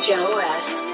Joe West.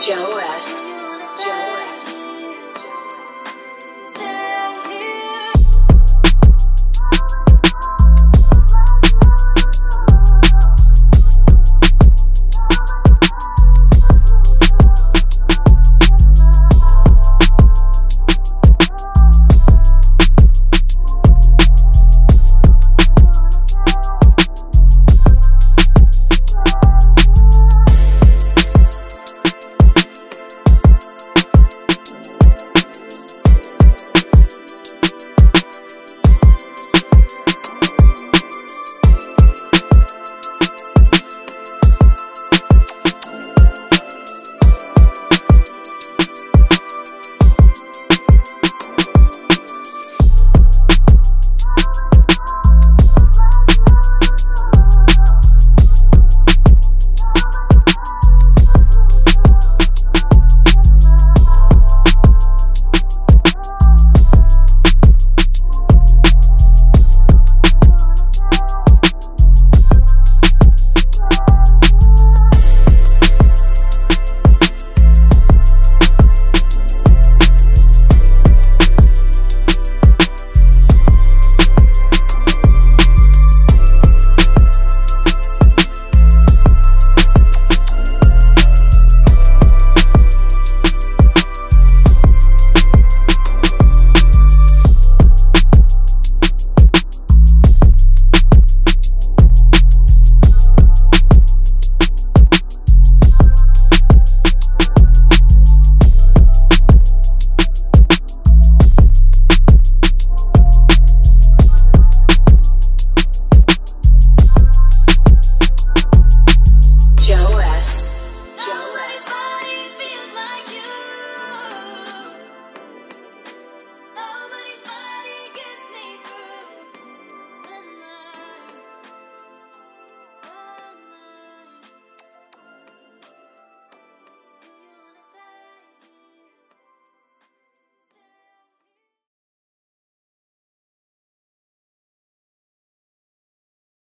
Joe West. Joe? West. show.